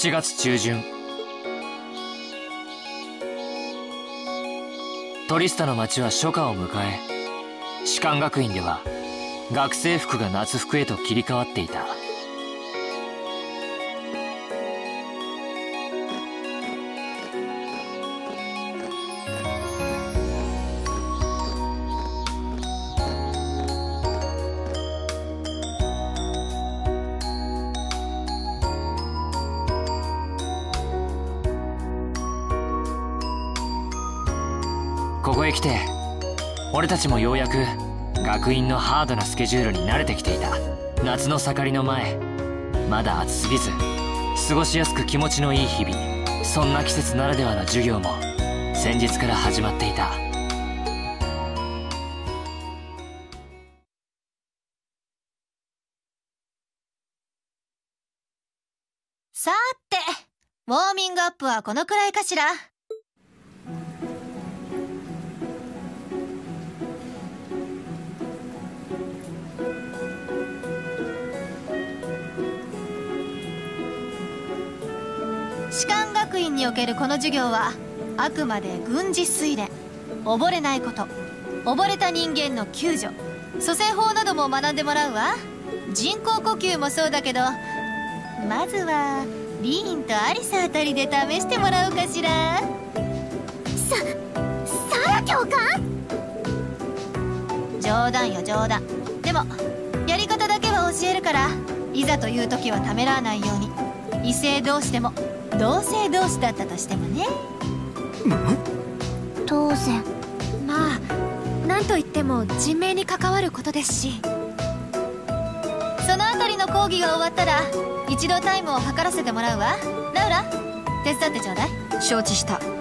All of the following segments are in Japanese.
7月中旬。トリスタの町は初夏を迎え士官学院では学生服が夏服へと切り替わっていた。ここへ来て俺たちもようやく学院のハードなスケジュールに慣れてきていた。夏の盛りの前まだ暑すぎず過ごしやすく気持ちのいい日々そんな季節ならではの授業も先日から始まっていた。さーてウォーミングアップはこのくらいかしら？学院におけるこの授業はあくまで軍事推練溺れないこと。溺れた人間の救助。蘇生法なども学んでもらうわ。人工呼吸もそうだけど。まずはリーンとアリサあたりで試してもらおうかしら。さサラ教官？冗談よ冗談。でもやり方だけは教えるから。いざという時はためらわないように。異性同士でも同性同士だったとしてもね。当然まあ何と言っても人命に関わることですし。そのあたりの講義が終わったら一度タイムを測らせてもらうわ。ラウラ手伝ってちょうだい。承知した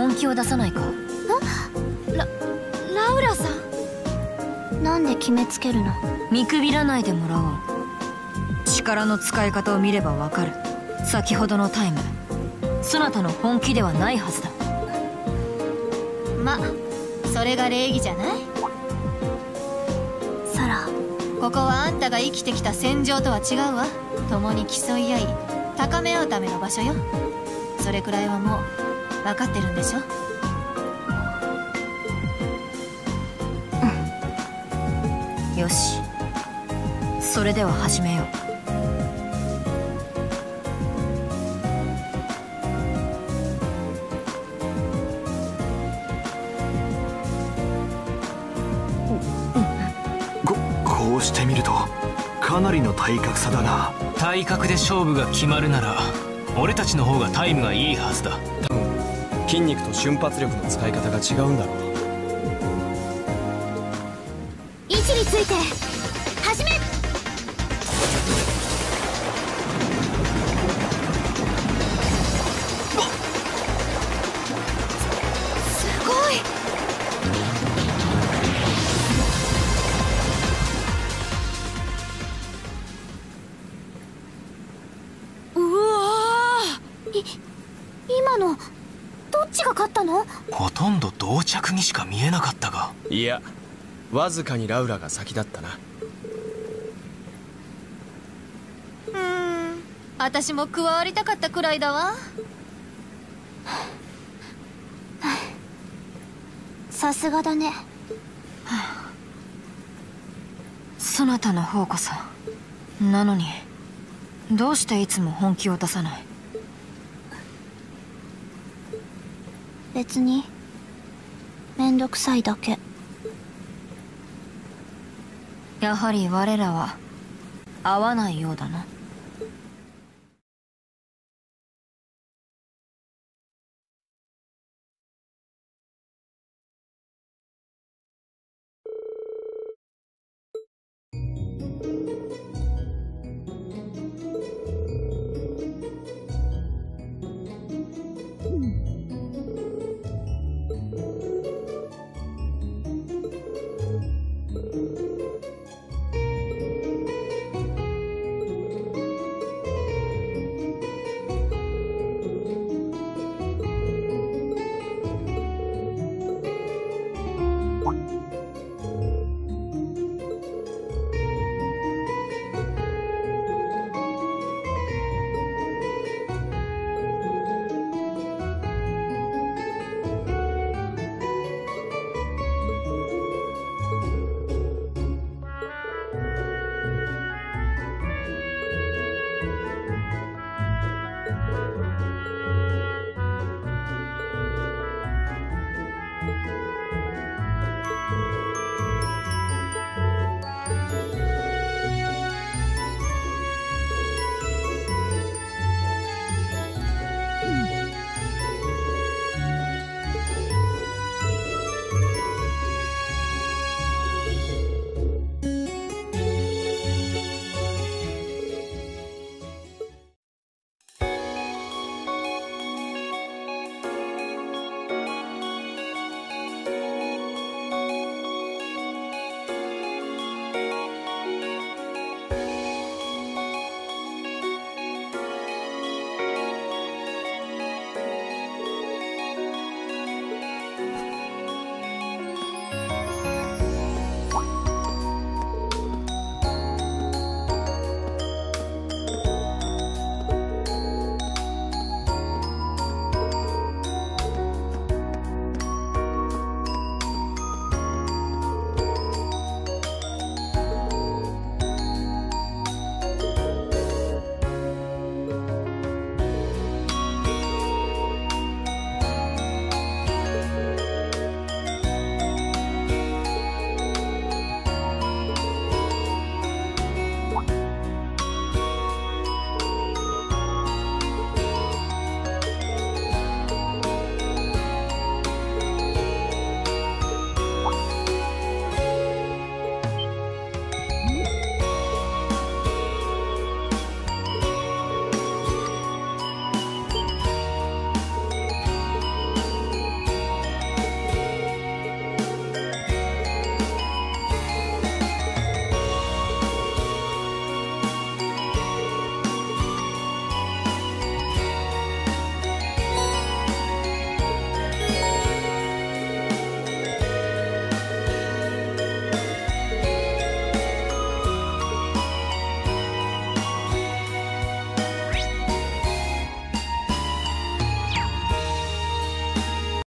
本気を出さないか。ララウラさん？なんで決めつけるの？見くびらないでもらおう。力の使い方を見ればわかる。先ほどのタイム。そなたの本気ではないはずだ。まそれが礼儀じゃない？サラ。ここはあんたが生きてきた戦場とは違うわ。共に競い合い高め合うための場所よ。それくらいはもう分かってるんでしょ？よし。それでは始めよう。ここうしてみるとかなりの体格差だな。体格で勝負が決まるなら俺たちの方がタイムがいいはずだ筋肉と瞬発力の使い方が違うんだろう位置について。えなかったがいやわずかにラウラが先だったな。うーん。私も加わりたかったくらいだわ。さすがだね。そなたの方こそ。なのにどうしていつも本気を出さない？別にめんどくさいだけ。やはり我らは合わないようだな。